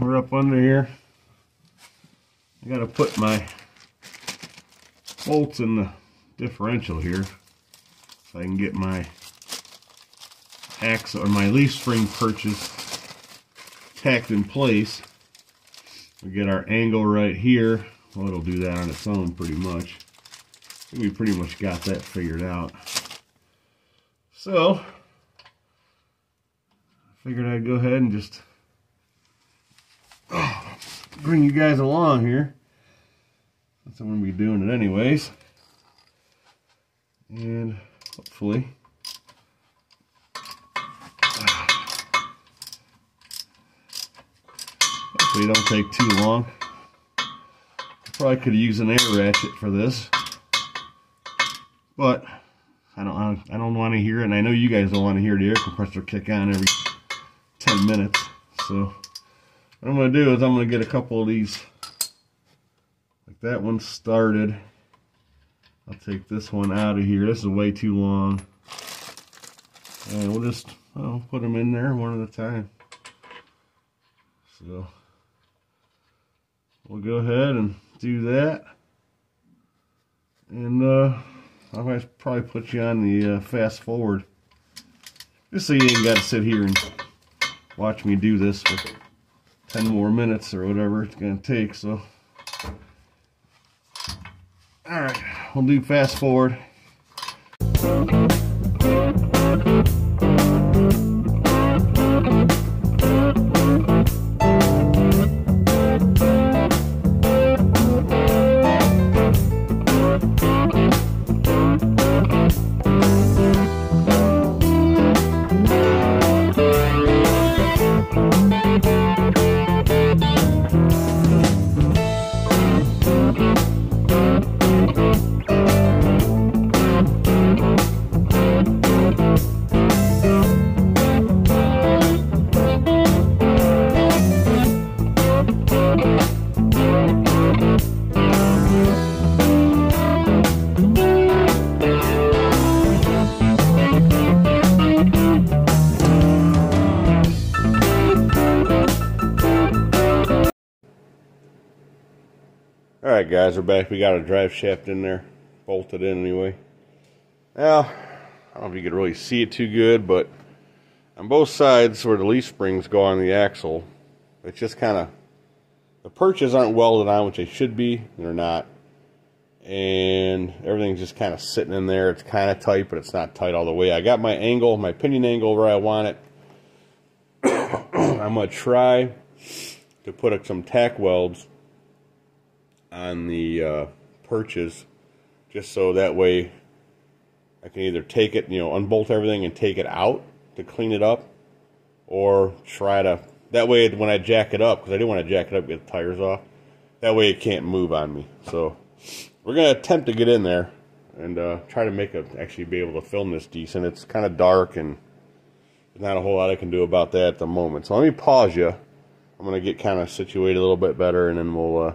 We're up under here. I gotta put my bolts in the differential here so I can get my axle or my leaf spring perches tacked in place. We get our angle right here. Well, it'll do that on its own pretty much. we pretty much got that figured out. So, I figured I'd go ahead and just bring you guys along here. That's what I'm going to be doing it anyways. And hopefully hopefully it don't take too long. Probably could use an air ratchet for this. But I don't I don't want to hear it and I know you guys don't want to hear the air compressor kick on every 10 minutes. So what I'm going to do is I'm going to get a couple of these, like that one started. I'll take this one out of here. This is way too long. And we'll just I'll put them in there one at a time. So we'll go ahead and do that. And uh, I'll probably put you on the uh, fast forward. Just so you ain't got to sit here and watch me do this for 10 more minutes or whatever it's going to take. So, all right, we'll do fast forward. Guys, we're back. We got a drive shaft in there, bolted in anyway. Now, I don't know if you could really see it too good, but on both sides where the leaf springs go on the axle, it's just kind of, the perches aren't welded on, which they should be, they're not. And everything's just kind of sitting in there. It's kind of tight, but it's not tight all the way. I got my angle, my pinion angle where I want it. I'm going to try to put up some tack welds on the uh, perches just so that way I can either take it, you know, unbolt everything and take it out to clean it up or try to, that way when I jack it up, because I do want to jack it up get the tires off, that way it can't move on me. So we're going to attempt to get in there and uh, try to make it actually be able to film this decent. It's kind of dark and not a whole lot I can do about that at the moment. So let me pause you. I'm going to get kind of situated a little bit better and then we'll uh,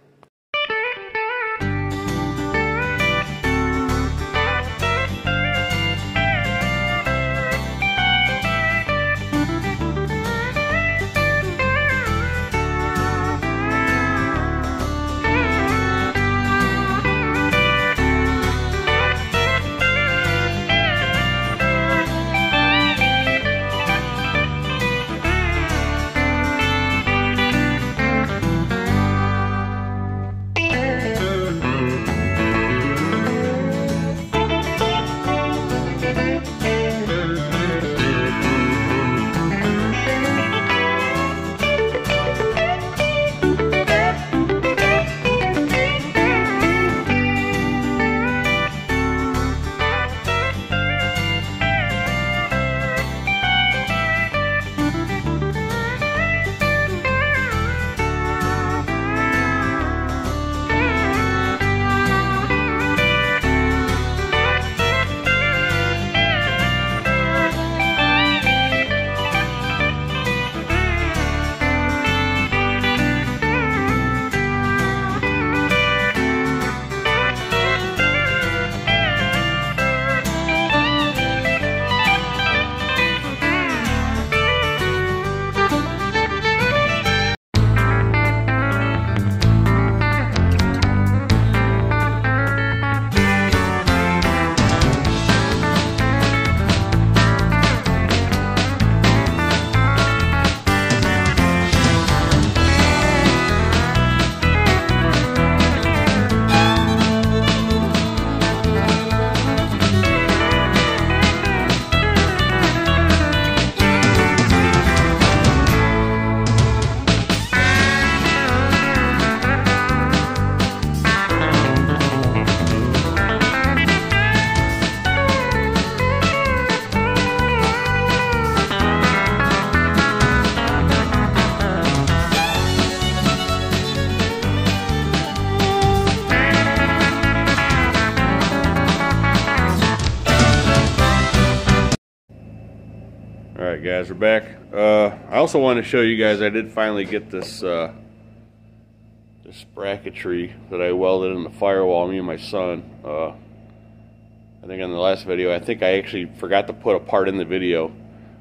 Right, guys, we're back. Uh, I also want to show you guys I did finally get this uh, this bracketry that I welded in the firewall. Me and my son. Uh, I think in the last video, I think I actually forgot to put a part in the video.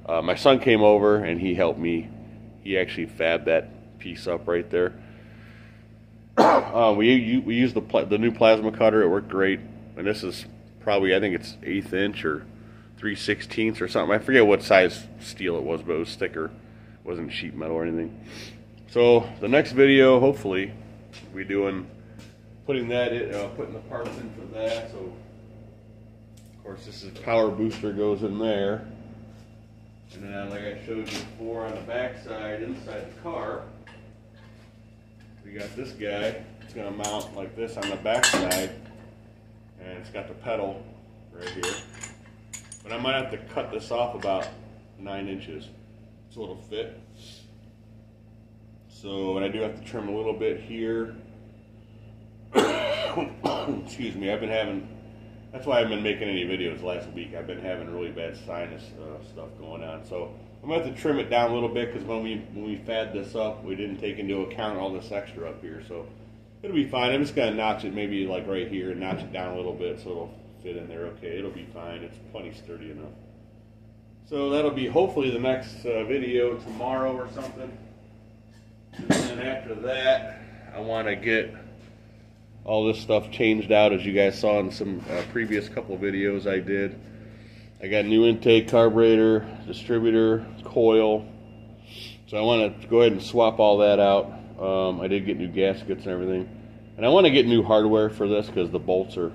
Uh, my son came over and he helped me. He actually fabbed that piece up right there. Uh, we we used the the new plasma cutter. It worked great, and this is probably I think it's eighth inch or 3 16ths or something. I forget what size steel it was, but it was thicker. It wasn't sheet metal or anything. So the next video, hopefully, we doing putting that in, uh, putting the parts in for that. So of course this is power booster goes in there. And then like I showed you before on the back side, inside the car, we got this guy. It's gonna mount like this on the back side. And it's got the pedal right here. But I might have to cut this off about nine inches It's a little fit. So, and I do have to trim a little bit here. Excuse me, I've been having, that's why I haven't been making any videos last week. I've been having really bad sinus uh, stuff going on. So I'm gonna have to trim it down a little bit because when we when we fad this up, we didn't take into account all this extra up here. So it'll be fine. I'm just gonna notch it maybe like right here and notch it down a little bit so it'll fit in there okay. It'll be fine. It's plenty sturdy enough. So that'll be hopefully the next uh, video tomorrow or something. And then after that, I want to get all this stuff changed out as you guys saw in some uh, previous couple videos I did. I got new intake carburetor, distributor, coil. So I want to go ahead and swap all that out. Um, I did get new gaskets and everything. And I want to get new hardware for this because the bolts are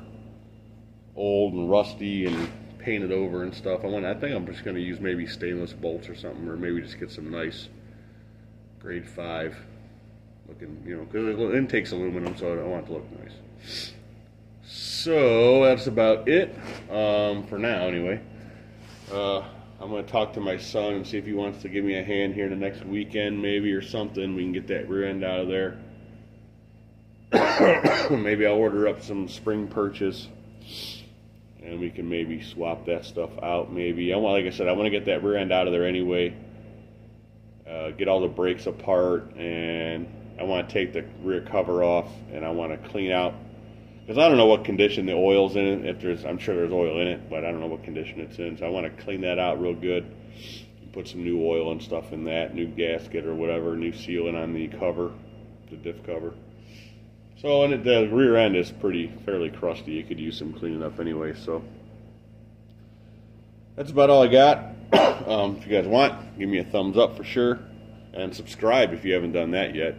old and rusty and painted over and stuff. I want. I think I'm just going to use maybe stainless bolts or something, or maybe just get some nice grade five looking, you know, because it intake's aluminum, so I want it to look nice. So that's about it um, for now, anyway. Uh, I'm going to talk to my son and see if he wants to give me a hand here the next weekend, maybe, or something. We can get that rear end out of there. maybe I'll order up some spring perches and we can maybe swap that stuff out maybe. I want like I said I want to get that rear end out of there anyway. Uh, get all the brakes apart and I want to take the rear cover off and I want to clean out because I don't know what condition the oil's in if there's I'm sure there's oil in it but I don't know what condition it's in. So I want to clean that out real good put some new oil and stuff in that new gasket or whatever new sealant on the cover the diff cover so and the rear end is pretty fairly crusty. You could use some cleaning up anyway. So that's about all I got. um, if you guys want, give me a thumbs up for sure, and subscribe if you haven't done that yet.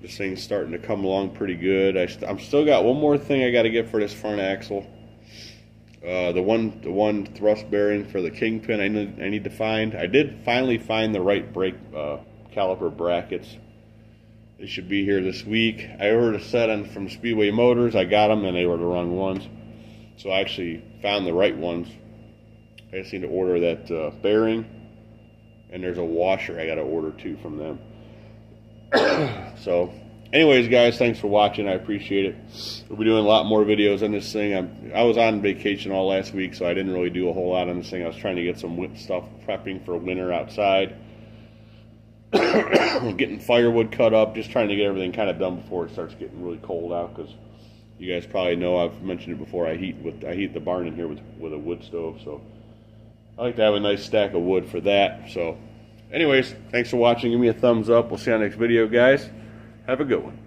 This thing's starting to come along pretty good. I st I'm still got one more thing I got to get for this front axle. Uh, the one the one thrust bearing for the kingpin I need, I need to find. I did finally find the right brake uh, caliper brackets they should be here this week. I ordered a set from Speedway Motors. I got them and they were the wrong ones. So I actually found the right ones. I just need to order that uh, bearing. And there's a washer I got to order too from them. so, anyways, guys, thanks for watching. I appreciate it. We'll be doing a lot more videos on this thing. I'm, I was on vacation all last week, so I didn't really do a whole lot on this thing. I was trying to get some stuff prepping for winter outside. getting firewood cut up, just trying to get everything kind of done before it starts getting really cold out. Because you guys probably know I've mentioned it before. I heat with I heat the barn in here with with a wood stove, so I like to have a nice stack of wood for that. So, anyways, thanks for watching. Give me a thumbs up. We'll see you on the next video, guys. Have a good one.